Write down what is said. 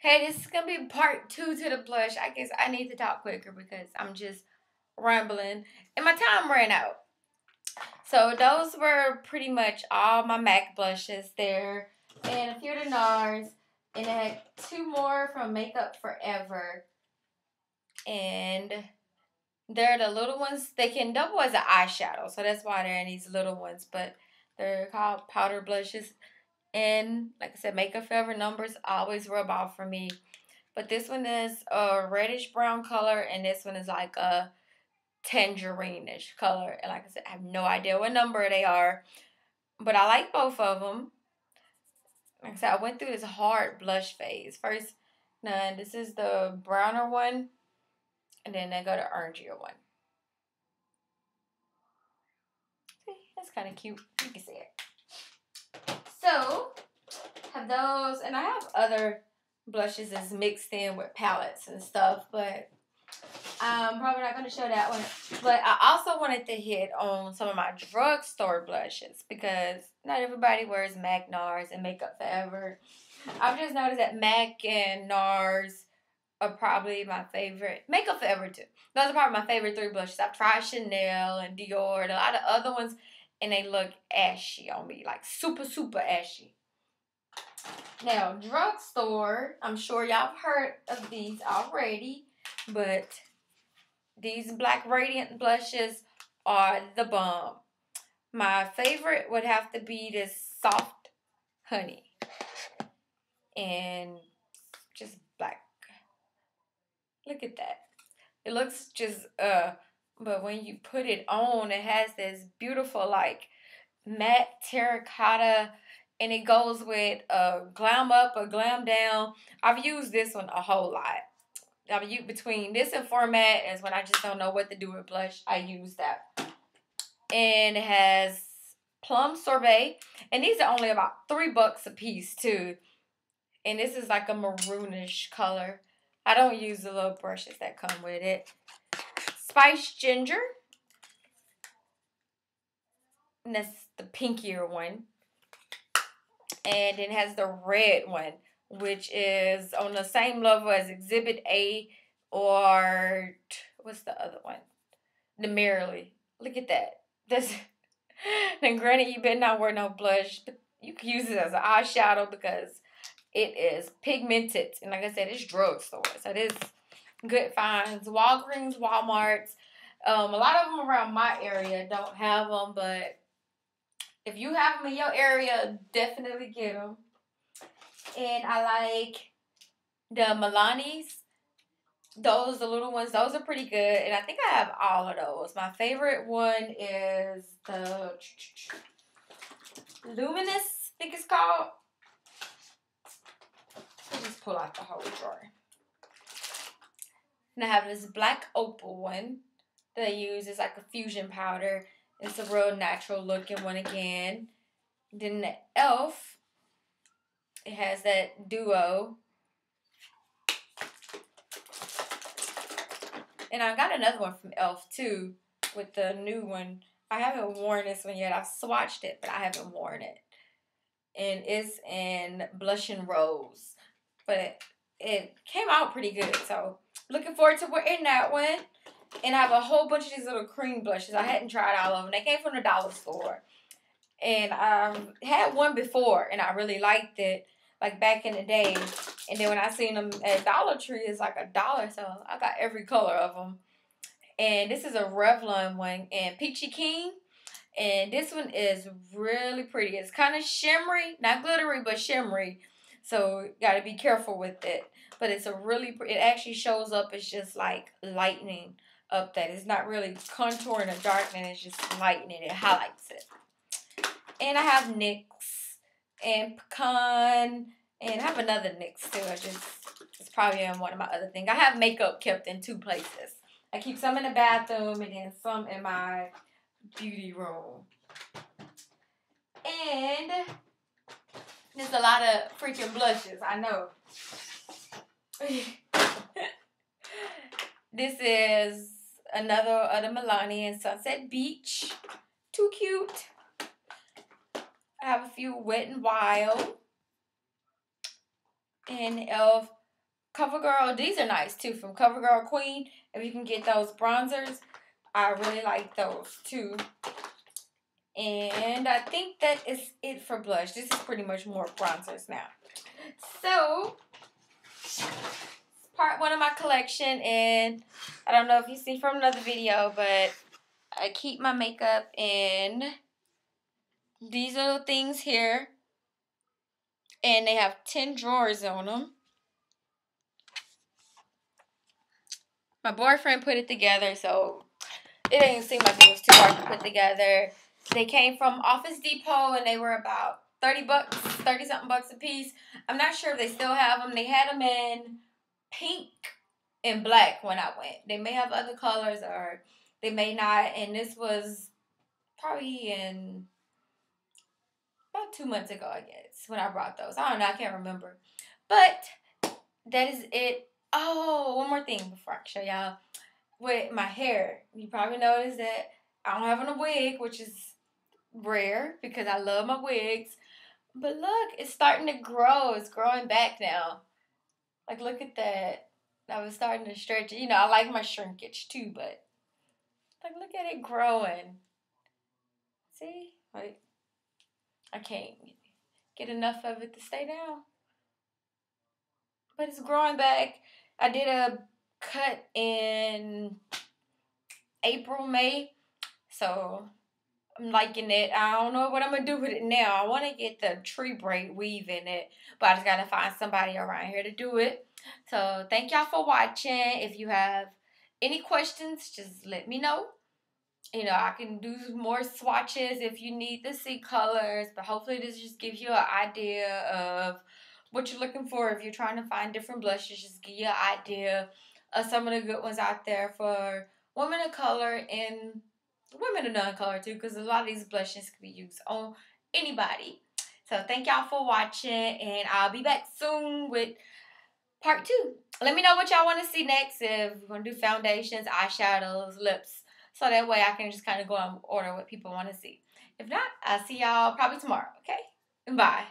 Hey, this is gonna be part two to the blush. I guess I need to talk quicker because I'm just rambling and my time ran out. So those were pretty much all my MAC blushes there and a few of the NARS and I had two more from Makeup Forever and they're the little ones. They can double as an eyeshadow, so that's why they're in these little ones. But they're called powder blushes. And like I said, Makeup Forever numbers always rub off for me. But this one is a reddish brown color, and this one is like a tangerine-ish color. And like I said, I have no idea what number they are. But I like both of them. Like I said, I went through this hard blush phase. First, none. this is the browner one and then I go to orangier one. See, that's kind of cute. You can see it. So, have those, and I have other blushes that's mixed in with palettes and stuff, but I'm probably not going to show that one. But I also wanted to hit on some of my drugstore blushes because not everybody wears MAC NARS and Makeup Forever. I've just noticed that MAC and NARS are probably my favorite. Makeup Forever too. Those are probably my favorite three blushes. I've tried Chanel and Dior and a lot of other ones, and they look ashy on me, like super super ashy. Now, drugstore, I'm sure y'all have heard of these already, but these Black Radiance blushes are the bomb. My favorite would have to be this soft honey. And just black Look at that. It looks just, uh, but when you put it on, it has this beautiful, like, matte terracotta, and it goes with a glam up or glam down. I've used this one a whole lot. I've used between this and format is when I just don't know what to do with blush. I use that. And it has plum sorbet. And these are only about three bucks a piece too. And this is like a maroonish color. I don't use the little brushes that come with it. Spice Ginger. And that's the pinkier one. And it has the red one, which is on the same level as Exhibit A or what's the other one? The Merrily. Look at that. This then granted you better not wear no blush, but you can use it as an eyeshadow because it is pigmented. And like I said, it's drugstore. So this good finds. Walgreens, Walmarts. Um, a lot of them around my area don't have them, but if you have them in your area, definitely get them. And I like the Milani's. Those, the little ones, those are pretty good. And I think I have all of those. My favorite one is the Luminoso, I think it's called. Let's just pull out the whole drawer. And I have this black opal one that I use. It's like a fusion powder. It's a real natural looking one again. Then the e.l.f. It has that duo. And I got another one from e.l.f. too with the new one. I haven't worn this one yet. I've swatched it, but I haven't worn it. And it's in Blush and Rose but it, came out pretty good. So looking forward to wearing that one. And I have a whole bunch of these little cream blushes. I hadn't tried all of them. They came from the dollar store. And I had one before and I really liked it. Like back in the day. And then when I seen them at Dollar Tree, it's like a dollar. So I got every color of them. And this is a Revlon one. And Peachy Keen. And this one is really pretty. It's kind of shimmery. Not glittery, but shimmery. So got to be careful with it. But it's a really, it actually shows up as just like lightening up that. It's not really contouring or darkening. It's just lightening. It highlights it. And I have NYX and Pecan. And I have another NYX too. I just, it's probably in one of my other things. I have makeup kept in two places. I keep some in the bathroom and then some in my beauty room. And there's a lot of freaking blushes, I know. this is another of the Milani and Sunset Beach. Too cute. I have a few Wet and Wild. And e.l.f. CoverGirl. These are nice too from CoverGirl Queen. If you can get those bronzers, I really like those too. And I think that is it for blush. This is pretty much more bronzers now. So, part one of my collection. And I don't know if you see from another video, but I keep my makeup in these little things here. And they have 10 drawers on them. My boyfriend put it together, so it didn't seem like it was too hard to put together. They came from Office Depot and they were about 30 bucks, 30 something bucks a piece. I'm not sure if they still have them. They had them in pink and black when I went. They may have other colors or they may not. And this was probably in about two months ago, I guess, when I brought those. I don't know. I can't remember. But that is it. Oh, one more thing before I show y'all. With my hair, you probably noticed that I don't have on a wig, which is rare because I love my wigs. But look, it's starting to grow. It's growing back now. Like, look at that. I was starting to stretch. You know, I like my shrinkage too, but like, look at it growing. See? Like, I can't get enough of it to stay down. But it's growing back. I did a cut in April, May. So I'm liking it. I don't know what I'm gonna do with it now. I want to get the tree braid weave in it, but I just gotta find somebody around here to do it. So thank y'all for watching. If you have any questions, just let me know. You know, I can do more swatches if you need to see colors, but hopefully this just gives you an idea of what you're looking for. If you're trying to find different blushes, just give you an idea of some of the good ones out there for women of color and women of non-color too because a lot of these blushes can be used on anybody. So thank y'all for watching and I'll be back soon with part two. Let me know what y'all want to see next. If we're going to do foundations, eyeshadows, lips. So that way I can just kind of go and order what people want to see. If not, I'll see y'all probably tomorrow. Okay? Bye.